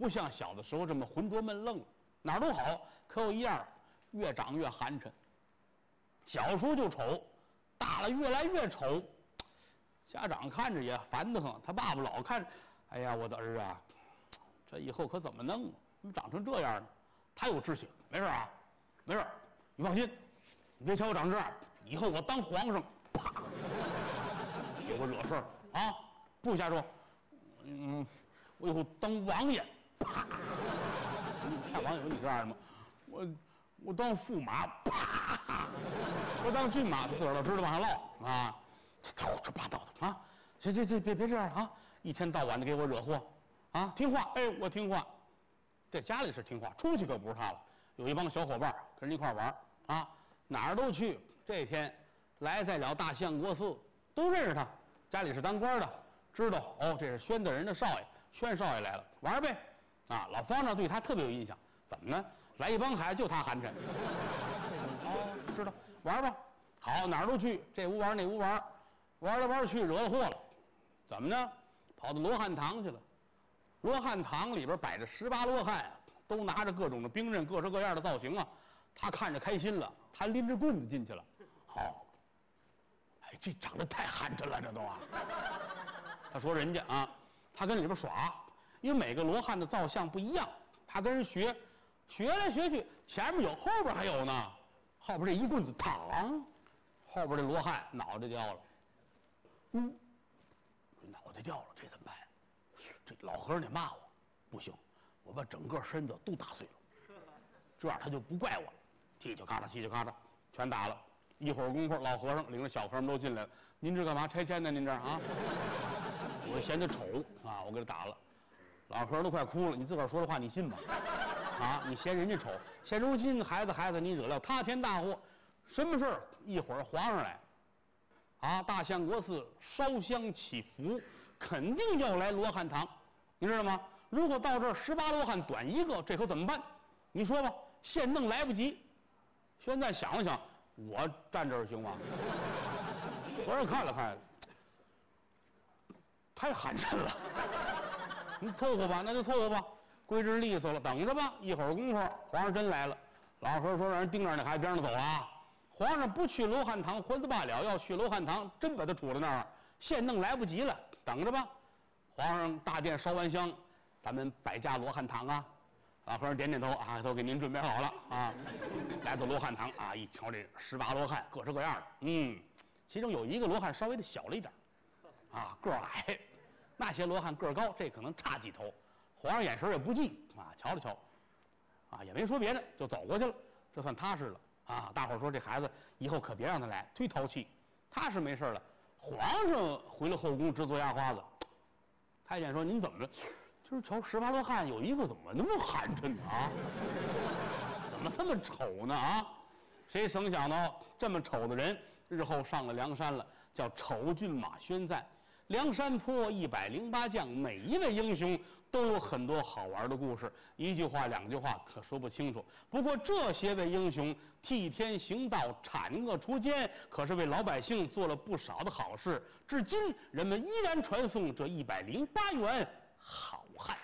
不像小的时候这么浑浊闷愣，哪儿都好，可有一样，越长越寒碜。小时候就丑，大了越来越丑，家长看着也烦得很。他爸爸老看，哎呀，我的儿啊，这以后可怎么弄啊？怎么长成这样呢？他有志气，没事啊，没事，你放心，你别瞧我长这样，以后我当皇上，啪，给我惹事儿啊！不瞎说，嗯，我以后当王爷，啪，你看王爷有你这样的吗？我我当驸马，啪，我当骏马，自个儿都知道往上唠啊，这胡说八道的啊！行行行，别别这样啊！一天到晚的给我惹祸啊！听话，哎，我听话。在家里是听话，出去可不是他了。有一帮小伙伴跟人一块玩啊，哪儿都去。这天来在了大相国寺，都认识他，家里是当官的，知道哦，这是宣德人的少爷，宣少爷来了，玩呗。啊，老方丈对他特别有印象，怎么呢？来一帮孩子，就他寒碜。哦，知道 玩吧。好，哪儿都去，这屋玩那屋玩，玩来玩去惹了祸了。怎么呢？跑到罗汉堂去了。罗汉堂里边摆着十八罗汉，都拿着各种的兵刃，各式各样的造型啊。他看着开心了，他拎着棍子进去了。好，哎，这长得太寒碜了，这都啊。他说人家啊，他跟里边耍，因为每个罗汉的造像不一样，他跟人学，学来学去，前面有，后边还有呢。后边这一棍子，躺，后边这罗汉脑袋掉了。嗯，脑袋掉了，这怎么办？这老和尚得骂我，不行，我把整个身子都打碎了，这样他就不怪我了。叽叽咔嚓，叽叽咔嚓，全打了。一会儿功夫，老和尚领着小和尚都进来了。您这干嘛拆迁呢？您这啊？我嫌他丑啊，我给他打了。老和尚都快哭了。你自个儿说的话，你信吗？啊，你嫌人家丑？现如今孩子孩子，你惹了塌天大祸，什么事儿？一会儿皇上来，啊，大相国寺烧香祈福。肯定要来罗汉堂，你知道吗？如果到这儿十八罗汉短一个，这可怎么办？你说吧，现弄来不及。现在想了想，我站这儿行吗？和尚看了看，太寒碜了。你凑合吧，那就凑合吧，归置利索了。等着吧，一会儿功夫，皇上真来了。老和尚说让人盯着那孩子边上走啊。皇上不去罗汉堂，混子罢了；要去罗汉堂，真把他杵在那儿，现弄来不及了。等着吧，皇上大殿烧完香，咱们摆驾罗汉堂啊！老和尚点点头啊，都给您准备好了啊！来到罗汉堂啊，一瞧这十八罗汉，各式各样的，嗯，其中有一个罗汉稍微的小了一点，啊，个儿矮，那些罗汉个儿高，这可能差几头。皇上眼神也不济啊，瞧了瞧，啊，也没说别的，就走过去了，这算踏实了啊！大伙儿说这孩子以后可别让他来，忒淘气，踏实没事了。皇上回了后宫，直做压花子。太监说：“您怎么了？就是瞧十八罗汉有一个怎么那么寒碜呢？啊，怎么这么丑呢？啊，谁曾想到这么丑的人，日后上了梁山了，叫丑骏马宣赞。”梁山坡一百零八将，每一位英雄都有很多好玩的故事，一句话两句话可说不清楚。不过这些位英雄替天行道、铲恶除奸，可是为老百姓做了不少的好事。至今人们依然传颂这一百零八员好汉。